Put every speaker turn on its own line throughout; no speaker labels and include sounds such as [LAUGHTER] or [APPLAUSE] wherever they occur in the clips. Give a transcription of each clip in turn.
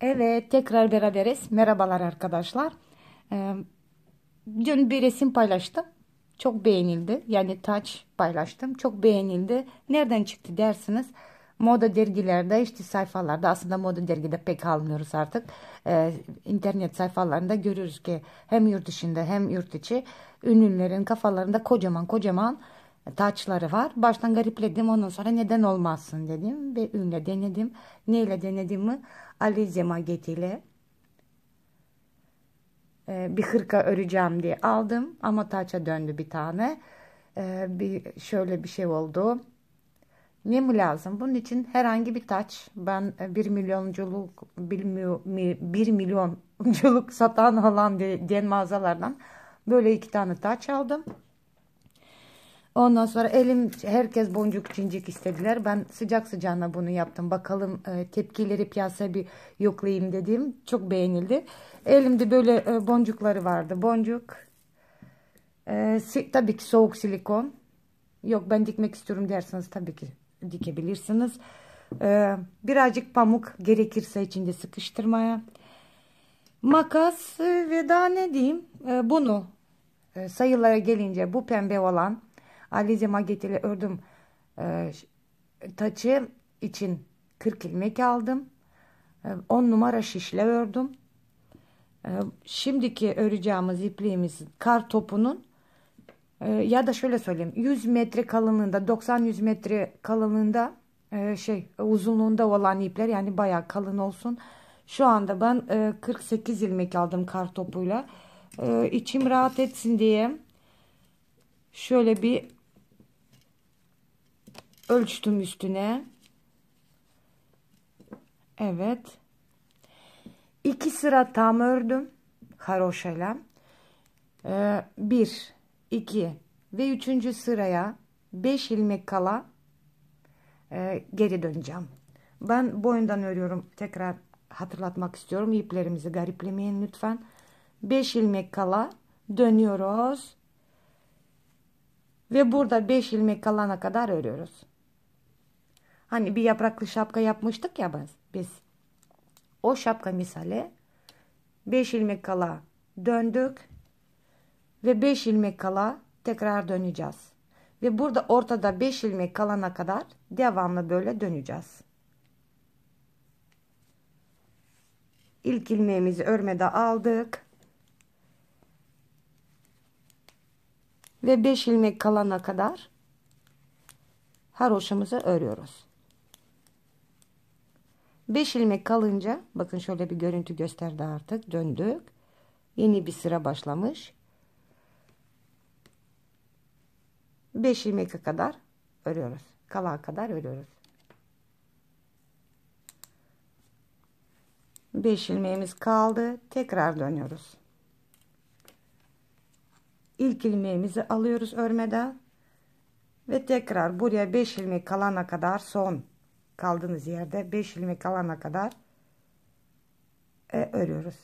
Evet, tekrar beraberiz. Merhabalar arkadaşlar. Ee, dün bir resim paylaştım. Çok beğenildi. Yani taç paylaştım. Çok beğenildi. Nereden çıktı dersiniz? Moda dergilerde işte sayfalarda aslında moda dergide pek almıyoruz artık. Ee, internet sayfalarında görürüz ki hem yurt dışında hem yurt içi ünlülerin kafalarında kocaman kocaman taçları var. Baştan garipledim ondan sonra neden olmazsın dedim ve ünle denedim. Neyle denediğimi Alize magetiyle e, bir hırka öreceğim diye aldım ama taça döndü bir tane. E, bir şöyle bir şey oldu. Ne mi lazım? Bunun için herhangi bir taç. Ben e, bir milyonculuk bilmiyor bir milyonculuk [LAUGHS] satan olan diyen mağazalardan böyle iki tane taç aldım. Ondan sonra elim herkes boncuk cincik istediler. Ben sıcak sıcağına bunu yaptım. Bakalım e, tepkileri piyasaya bir yoklayayım dedim. Çok beğenildi. Elimde böyle e, boncukları vardı. Boncuk. E, si, tabii ki soğuk silikon. Yok ben dikmek istiyorum derseniz tabii ki dikebilirsiniz. E, birazcık pamuk gerekirse içinde sıkıştırmaya. Makas e, ve daha ne diyeyim. E, bunu e, sayılara gelince bu pembe olan Alize Maget ördüm e, taçı için 40 ilmek aldım. E, 10 numara şişle ördüm. E, şimdiki öreceğimiz ipliğimiz kar topunun e, ya da şöyle söyleyeyim 100 metre kalınlığında 90-100 metre kalınlığında e, şey uzunluğunda olan ipler yani bayağı kalın olsun. Şu anda ben e, 48 ilmek aldım kar topuyla. E, içim rahat etsin diye şöyle bir ölçtüm üstüne. Evet. İki sıra tam ördüm. Haroşayla. Ee, bir, iki ve üçüncü sıraya beş ilmek kala e, geri döneceğim. Ben boyundan örüyorum. Tekrar hatırlatmak istiyorum. İplerimizi gariplemeyin lütfen. Beş ilmek kala dönüyoruz. Ve burada beş ilmek kalana kadar örüyoruz. Hani bir yapraklı şapka yapmıştık ya biz. biz. O şapka misali 5 ilmek kala döndük ve 5 ilmek kala tekrar döneceğiz. Ve burada ortada 5 ilmek kalana kadar devamlı böyle döneceğiz. İlk ilmeğimizi örmede aldık. Ve 5 ilmek kalana kadar haroşamızı örüyoruz. 5 ilmek kalınca bakın şöyle bir görüntü gösterdi artık döndük. Yeni bir sıra başlamış. 5 ilmek kadar örüyoruz. Kala kadar örüyoruz. 5 ilmeğimiz kaldı. Tekrar dönüyoruz. İlk ilmeğimizi alıyoruz örmeden ve tekrar buraya 5 ilmek kalana kadar son kaldığınız yerde 5 ilmek alana kadar e, örüyoruz.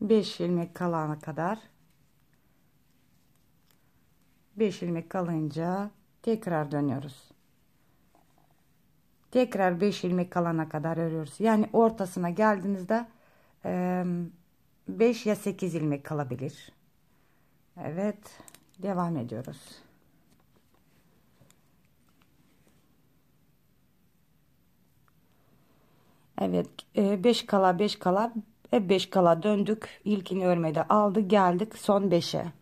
Beş ilmek kalana kadar beş ilmek kalınca tekrar dönüyoruz. Tekrar beş ilmek kalana kadar örüyoruz. Yani ortasına geldiğinizde 5 ya 8 ilmek kalabilir. Evet. Devam ediyoruz. Evet. 5 e, kala 5 kala hep 5 kala döndük. İlkini örmede aldı geldik son 5'e.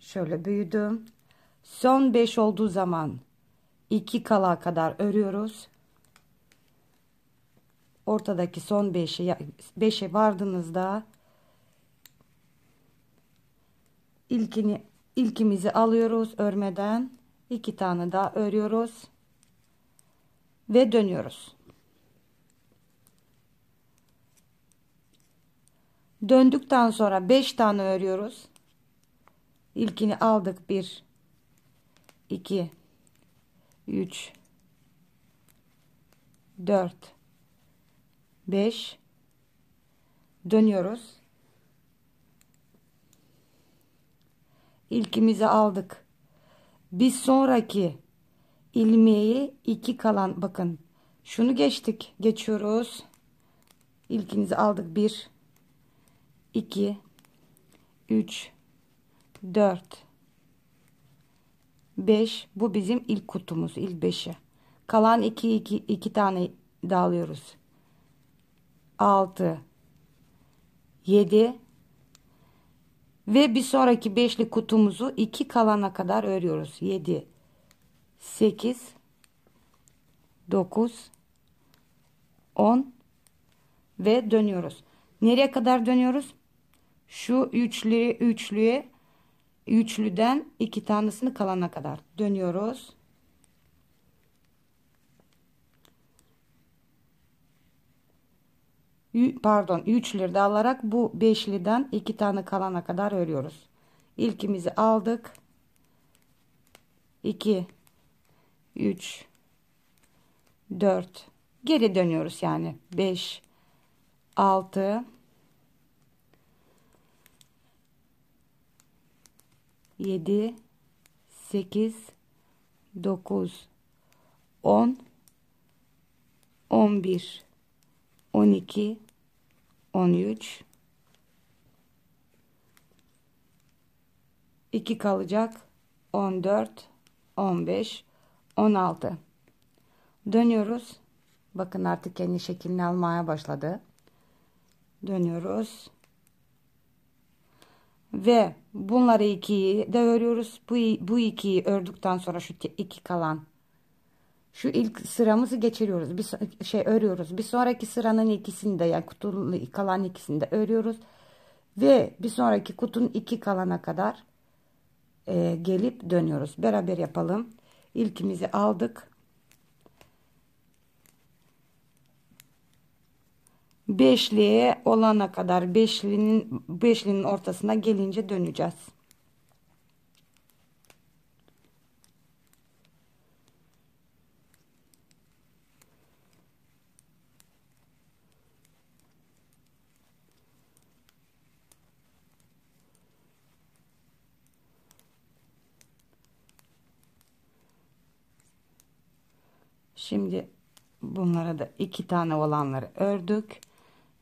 Şöyle büyüdüm. Son 5 olduğu zaman 2 kala kadar örüyoruz. Ortadaki son 5'e 5'e vardığınızda ilkini ilkimizi alıyoruz örmeden. İki tane daha örüyoruz. Ve dönüyoruz. Döndükten sonra 5 tane örüyoruz. İlkini aldık. 1 2 3 4 5 dönüyoruz İlkimizi aldık. Bir sonraki ilmeği iki kalan bakın şunu geçtik geçiyoruz. İlkimizi aldık. 1 2 3 4 5 bu bizim ilk kutumuz ilk 5'i. Kalan 2 2 2 tane dağılıyoruz. 6 7 ve bir sonraki beşli kutumuzu 2 kalana kadar örüyoruz. 7 8 9 10 ve dönüyoruz. Nereye kadar dönüyoruz? Şu üçlüye üçlüye üçlüden iki tanesini kalana kadar dönüyoruz. Pardon üçlüleri de alarak bu beşliden iki tane kalana kadar örüyoruz. İlkimizi aldık. 2 3 4 geri dönüyoruz yani 5 6 7 8 9 10 11 12 13 2 kalacak 14 15 16 dönüyoruz. Bakın artık kendi şeklini almaya başladı. Dönüyoruz. Ve bunları ikiyi de örüyoruz. Bu, bu ikiyi ördükten sonra şu iki kalan şu ilk sıramızı geçiriyoruz. Bir şey örüyoruz. Bir sonraki sıranın ikisini de yani kutulu kalan ikisini de örüyoruz. Ve bir sonraki kutunun iki kalana kadar e, gelip dönüyoruz. Beraber yapalım. İlkimizi aldık. Beşliğe olana kadar beşlinin beşlinin ortasına gelince döneceğiz. Şimdi bunlara da iki tane olanları ördük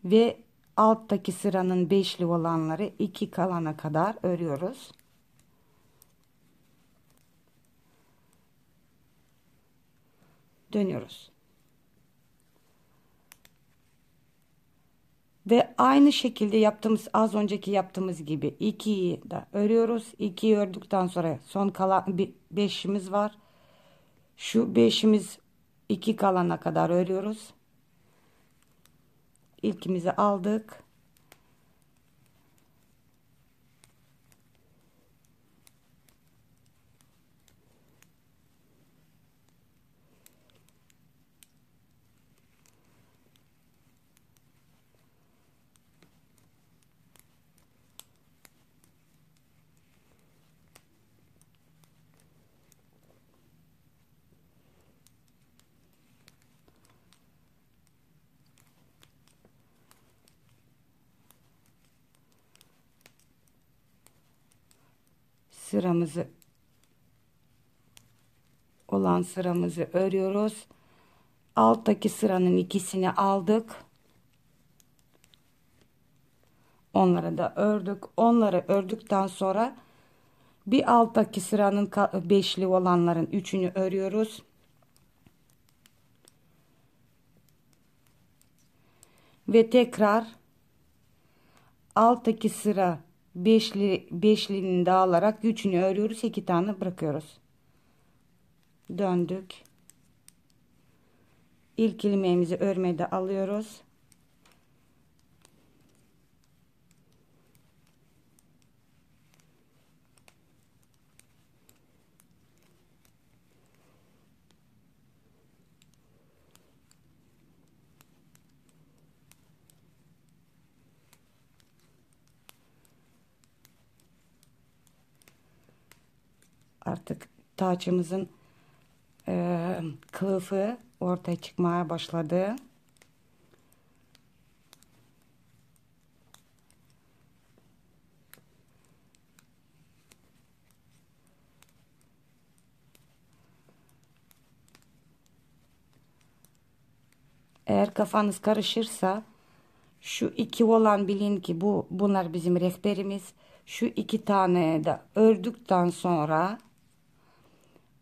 ve alttaki sıranın beşli olanları iki kalana kadar örüyoruz. Dönüyoruz. Ve aynı şekilde yaptığımız az önceki yaptığımız gibi 2'yi de örüyoruz. 2'yi ördükten sonra son kalan bir 5'imiz var. Şu 5'imiz 2 kalana kadar örüyoruz ilkimizi aldık. Sıramızı olan sıramızı örüyoruz. Alttaki sıranın ikisini aldık. Onları da ördük. Onları ördükten sonra bir alttaki sıranın beşli olanların üçünü örüyoruz. Ve tekrar alttaki sıra beşli beşlinin dağılarak üçünü örüyoruz. İki tane bırakıyoruz. Döndük. İlk ilmeğimizi örmede alıyoruz artık taçımızın e, kılıfı ortaya çıkmaya başladı. Eğer kafanız karışırsa şu iki olan bilin ki bu bunlar bizim rehberimiz. Şu iki tane de ördükten sonra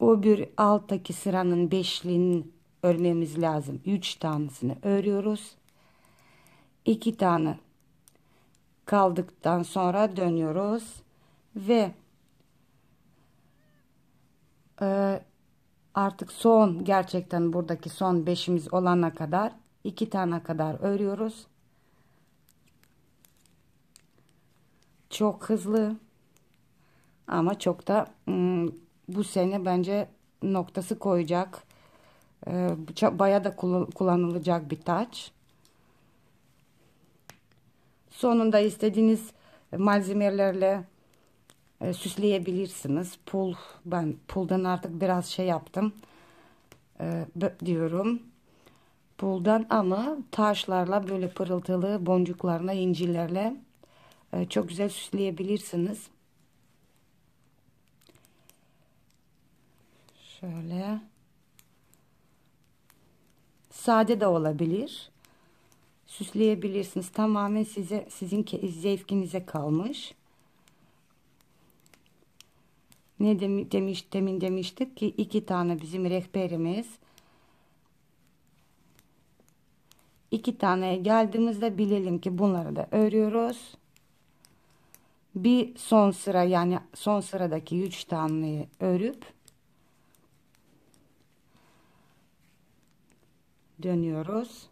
o bir alttaki sıranın beşliğini örmemiz lazım. Üç tanesini örüyoruz. İki tane kaldıktan sonra dönüyoruz ve e, artık son gerçekten buradaki son beşimiz olana kadar iki tane kadar örüyoruz. Çok hızlı ama çok da hmm, bu sene bence noktası koyacak. Ee, baya da kullanılacak bir taç. Sonunda istediğiniz malzemelerle e, süsleyebilirsiniz. Pul ben puldan artık biraz şey yaptım. E, diyorum. Puldan ama taşlarla böyle pırıltılı boncuklarla incilerle e, çok güzel süsleyebilirsiniz. Şöyle. Sade de olabilir. Süsleyebilirsiniz. Tamamen size sizin zevkinize kalmış. Ne demiş demin demiştik ki iki tane bizim rehberimiz. İki tane geldiğimizde bilelim ki bunları da örüyoruz. Bir son sıra yani son sıradaki üç taneyi örüp dönüyoruz.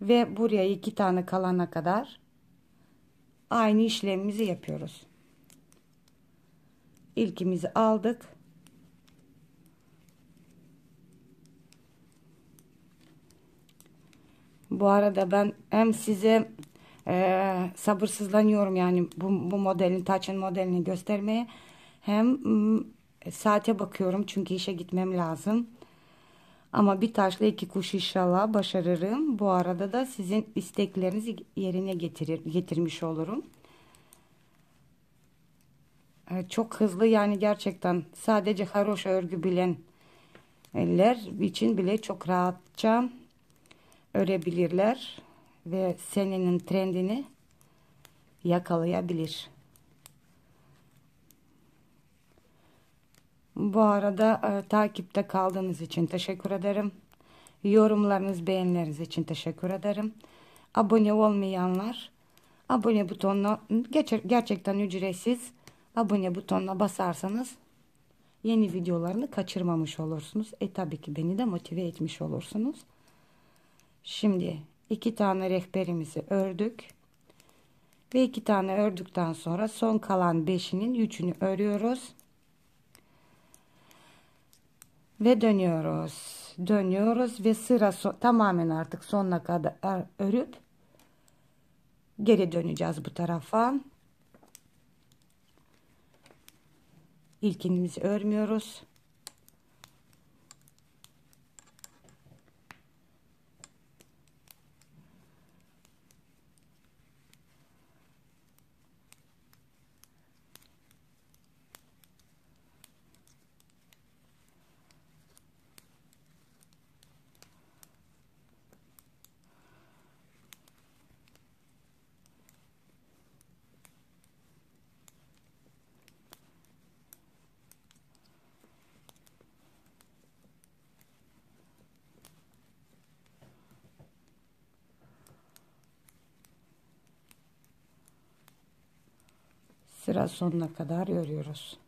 Ve buraya iki tane kalana kadar aynı işlemimizi yapıyoruz. İlkimizi aldık. Bu arada ben hem size e, sabırsızlanıyorum yani bu, bu modelin taçın modelini göstermeye hem saate bakıyorum çünkü işe gitmem lazım. Ama bir taşla iki kuş inşallah başarırım. Bu arada da sizin isteklerinizi yerine getirir, getirmiş olurum. Ee, çok hızlı yani gerçekten sadece haroş örgü bilen eller için bile çok rahatça örebilirler ve senenin trendini yakalayabilir. Bu arada e, takipte kaldığınız için teşekkür ederim. Yorumlarınız, beğenileriniz için teşekkür ederim. Abone olmayanlar abone butonuna gerçekten ücretsiz abone butonuna basarsanız yeni videolarını kaçırmamış olursunuz. E tabii ki beni de motive etmiş olursunuz. Şimdi iki tane rehberimizi ördük. Ve iki tane ördükten sonra son kalan beşinin üçünü örüyoruz. Ve dönüyoruz. Dönüyoruz ve sıra so tamamen artık sonuna kadar örüp geri döneceğiz bu tarafa. İlkimizi örmüyoruz. Sıra sonuna kadar örüyoruz.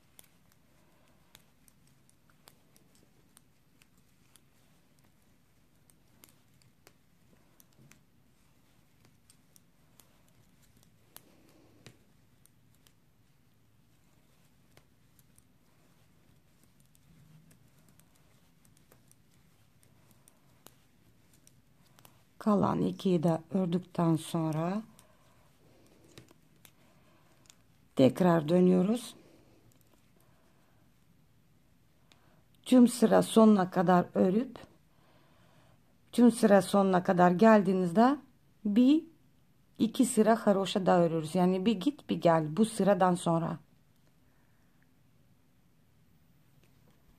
Kalan ikiyi de ördükten sonra Tekrar dönüyoruz. Tüm sıra sonuna kadar örüp tüm sıra sonuna kadar geldiğinizde bir iki sıra haroşa da örüyoruz. Yani bir git bir gel bu sıradan sonra.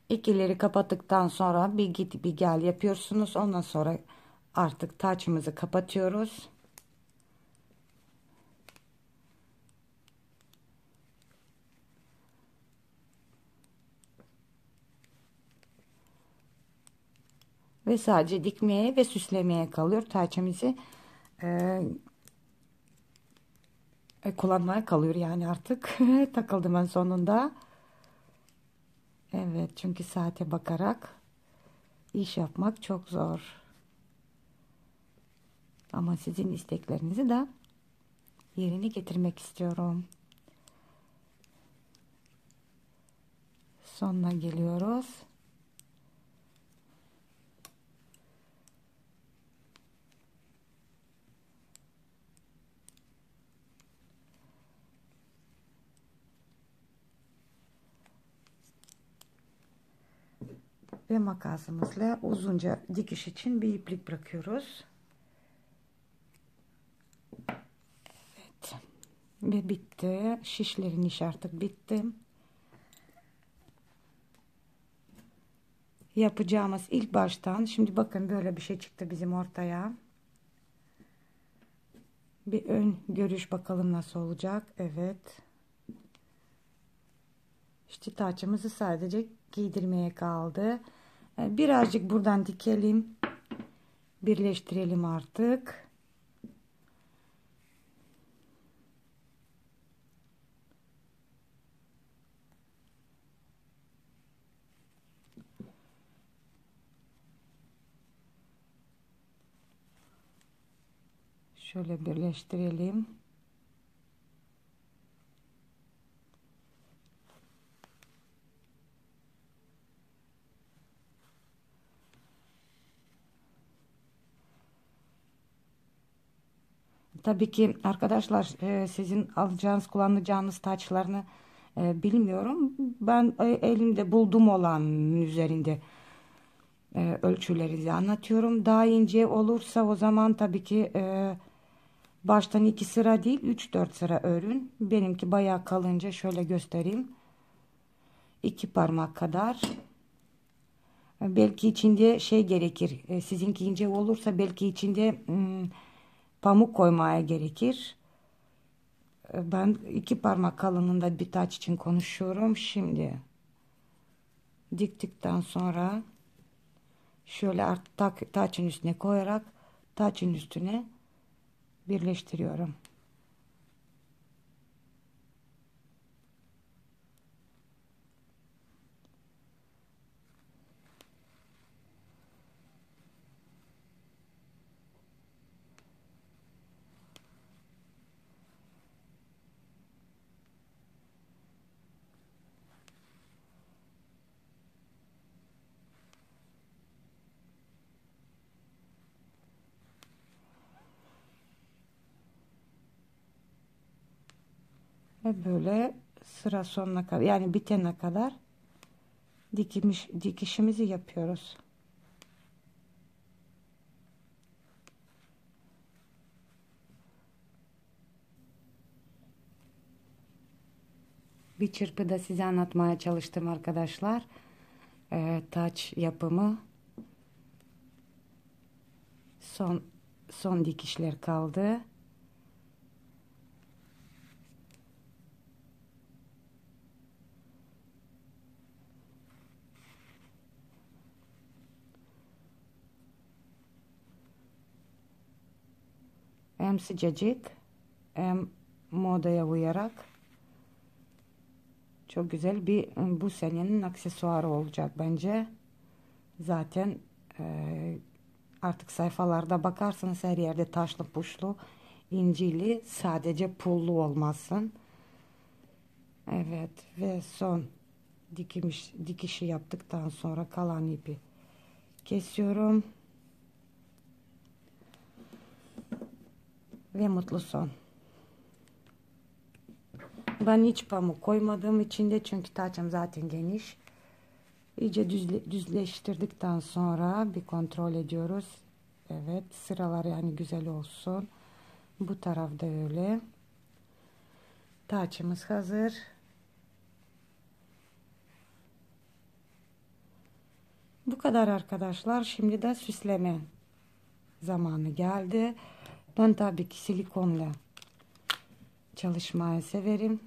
İkileri kapattıktan sonra bir git bir gel yapıyorsunuz. Ondan sonra artık taçımızı kapatıyoruz. Ve sadece dikmeye ve süslemeye kalıyor. Taçımızı e, e, kullanmaya kalıyor yani artık. [LAUGHS] Takıldım ben sonunda. Evet çünkü saate bakarak iş yapmak çok zor. Ama sizin isteklerinizi de yerine getirmek istiyorum. Sonuna geliyoruz. Ve makasımızla uzunca dikiş için bir iplik bırakıyoruz. Evet. Ve bitti. Şişlerin iş artık bitti. Yapacağımız ilk baştan şimdi bakın böyle bir şey çıktı bizim ortaya. Bir ön görüş bakalım nasıl olacak. Evet. İşte taçımızı sadece giydirmeye kaldı. Ee, birazcık buradan dikelim. Birleştirelim artık. Şöyle birleştirelim. Tabii ki arkadaşlar e, sizin alacağınız kullanacağınız taçlarını e, bilmiyorum. Ben e, elimde buldum olan üzerinde ölçüleri anlatıyorum. Daha ince olursa o zaman tabii ki baştan iki sıra değil 3-4 sıra örün. Benimki bayağı kalınca şöyle göstereyim. iki parmak kadar. Belki içinde şey gerekir. Sizinki ince olursa belki içinde hmm, pamuk koymaya gerekir. Ben iki parmak kalınlığında bir taç için konuşuyorum. Şimdi diktikten sonra şöyle artık taçın üstüne koyarak taçın üstüne birleştiriyorum. Ve böyle sıra sonuna kadar yani bitene kadar dikimiş, dikişimizi yapıyoruz. Bir çırpıda size anlatmaya çalıştım arkadaşlar. Ee, taç yapımı son son dikişler kaldı. Hem sıcacık hem modaya uyarak çok güzel bir bu senenin aksesuarı olacak bence. Zaten e, artık sayfalarda bakarsanız her yerde taşlı puşlu incili sadece pullu olmasın. Evet ve son dikimiş, dikişi yaptıktan sonra kalan ipi kesiyorum. Ve mutlu son. Ben hiç pamuk koymadığım içinde çünkü taçım zaten geniş. İyice düzle, düzleştirdikten sonra bir kontrol ediyoruz. Evet sıralar yani güzel olsun. Bu tarafta öyle. Taçımız hazır. kadar arkadaşlar. Şimdi de süsleme zamanı geldi. Ben tabii ki silikonla çalışmayı severim.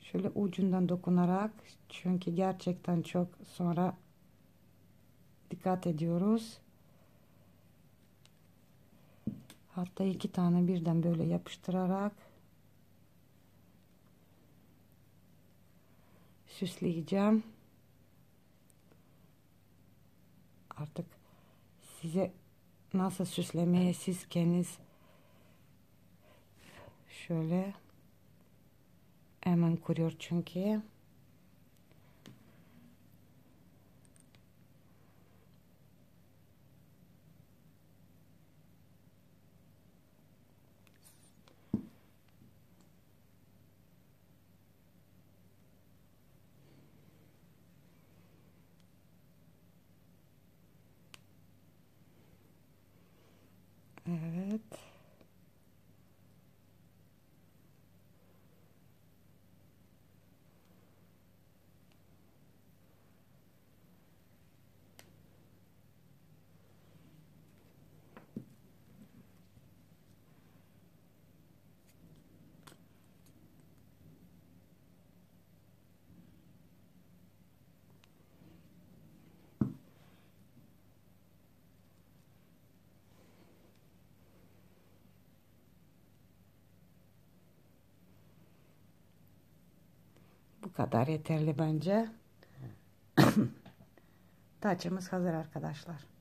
Şöyle ucundan dokunarak çünkü gerçekten çok sonra dikkat ediyoruz. Hatta iki tane birden böyle yapıştırarak süsleyeceğim. Artık size nasıl süslemeye siz kendiniz şöyle hemen kuruyor çünkü. Evet. Bu kadar yeterli bence. [COUGHS] Taçımız hazır arkadaşlar.